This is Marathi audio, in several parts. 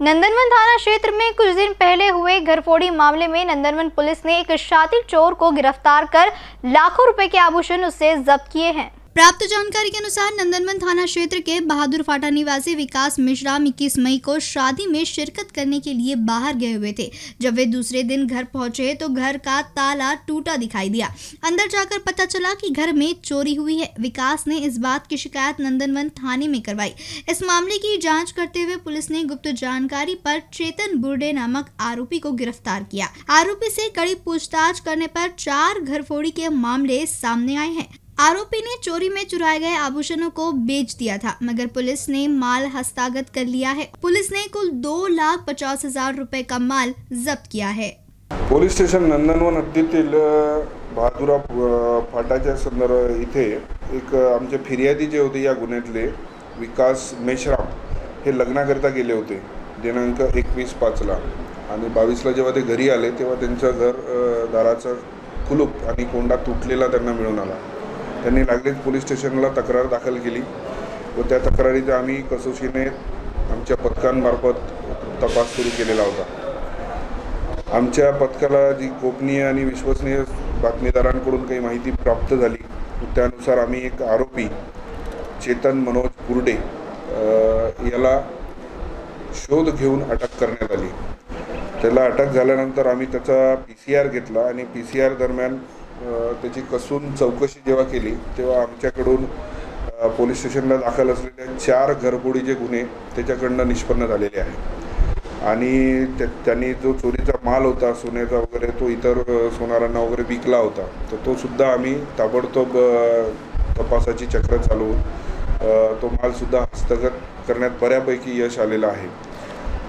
नंदनवन थाना क्षेत्र में कुछ दिन पहले हुए घरफोड़ी मामले में नंदनवन पुलिस ने एक शातिर चोर को गिरफ्तार कर लाखों रुपए के आभूषण उससे जब्त किए हैं। प्राप्त जानकारी के अनुसार नंदनवन थाना क्षेत्र के बहादुर फाटा निवासी विकास मिश्रा इक्कीस मई को शादी में शिरकत करने के लिए बाहर गए हुए थे। जब वे दूसरे दिन घर पहुँचे तो घर का ताला टूटा दिखाई दिया। अंदर जाकर पता चला कि घर में चोरी हुई है। विकास ने इस बात की शिकायत नंदनवन थाने में करवाई। इस मामले की जाँच करते हुए पुलिस ने गुप्त जानकारी पर चेतन बुर्डे नामक आरोपी को गिरफ़्तार किया। आरोपी से कड़ी पूछताछ करने पर चार घरफोड़ी के मामले सामने आए हैं। आरोपी ने चोरी में चुराए गए आभूषणों को बेच दिया था मगर पुलिस ने माल हस्तागत कर लिया है। पुलिस ने कुल दो लाख पचास हजार रूपए का माल जब्त किया है। पोलीस स्टेशन नंदनवन हद्दीतील बहादुरा फाटाच्या संदर्भ इथे एक आमचे फिर्यादी जे होते या गुन्ह्यातले विकास मेश्राम हे लग्नाकरिता गेले होते दिनांक एकवीस पाचला. आणि बावीसला जेव्हा ते घरी आले तेव्हा त्यांचं घर दाराचं कुलूप आणि कोंडा तुटलेला त्यांना मिळून आला. त्यांनी लागलीच पोलीस स्टेशनला तक्रार दाखल केली व त्या तक्रारीचा आम्ही कसोशीने आमच्या पथकांमार्फत तपास सुरू केलेला होता. आमच्या पथकाला जी गोपनीय आणि विश्वसनीय बातमीदारांकडून काही माहिती प्राप्त झाली त्यानुसार आम्ही एक आरोपी चेतन मनोज कुर्डे याला शोध घेऊन अटक करण्यात आली. त्याला अटक झाल्यानंतर आम्ही त्याचा पी सी आर घेतला आणि पी सी आर दरम्यान त्याची कसून चौकशी जेव्हा केली तेव्हा आमच्याकडून पोलीस स्टेशनला दाखल असलेल्या चार घरबुडीचे गुन्हे त्याच्याकडनं निष्पन्न झालेले आहेत. आणि त्या त्यांनी जो चोरीचा माल होता सोन्याचा वगैरे तो इतर सोनारांना वगैरे विकला होता तर तो सुद्धा आम्ही ताबडतोब तपासाची चक्र चालवून तो मालसुद्धा हस्तगत करण्यात बऱ्यापैकी यश आलेलं आहे.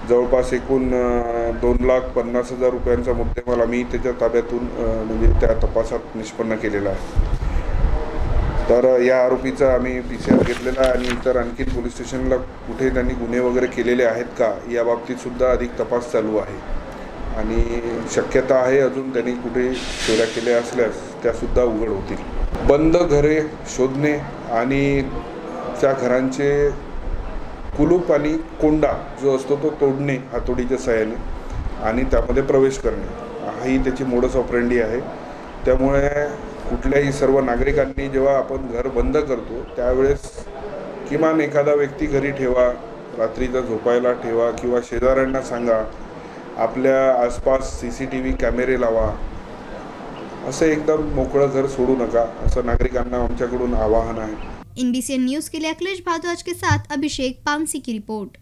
जवळपास एकूण दोन लाख पन्नास हजार रुपयांचा मुद्देमाल आम्ही त्याच्या ताब्यातून म्हणजे त्या तपासात निष्पन्न केलेला आहे. तर या आरोपीचा आम्ही पी सी आर घेतलेला आहे आणि इतर आणखी पोलीस स्टेशनला कुठे त्यांनी गुन्हे वगैरे केलेले आहेत का या बाबतीत सुद्धा अधिक तपास चालू आहे. आणि शक्यता आहे अजून त्यांनी कुठे चोऱ्या केल्या असल्यास त्यासुद्धा उघड होतील. बंद घरे शोधणे आणि त्या घरांचे कुलूप आणि कोंडा जो असतो तो तोडणे हातोडीच्या सहाय्याने आणि त्यामध्ये प्रवेश करणे. हाही त्याची मोडस ऑपरेंडी आहे. त्यामुळे कुठल्याही सर्व नागरिकांनी जेव्हा आपण घर बंद करतो त्यावेळेस किमान एखादा व्यक्ती घरी ठेवा रात्रीचा झोपायला ठेवा किंवा शेजाऱ्यांना सांगा आपल्या आसपास सी सी टी व्ही कॅमेरे लावा. असं एकदम मोकळं घर सोडू नका असं नागरिकांना आमच्याकडून आवाहन आहे. इन न्यूज के लिए अखिलेश भारद्वाज के साथ अभिषेक पानसी की रिपोर्ट।